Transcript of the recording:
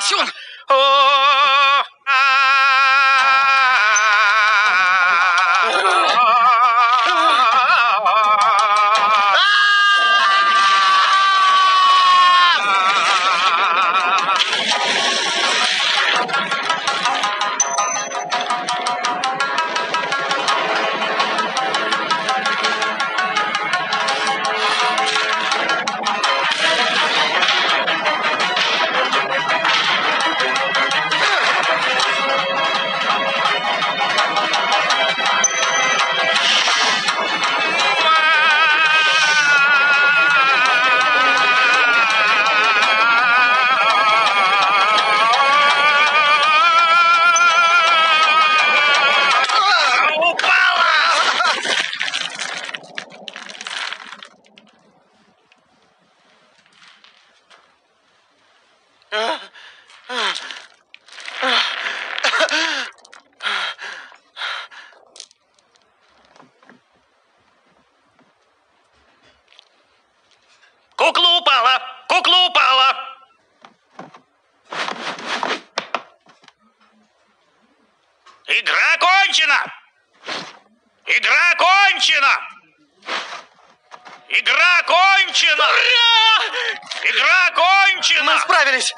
笑呢哦哦 Кукла упала! Кукла упала! Игра кончена! Игра кончена! Игра кончена! Игра кончена! Мы справились!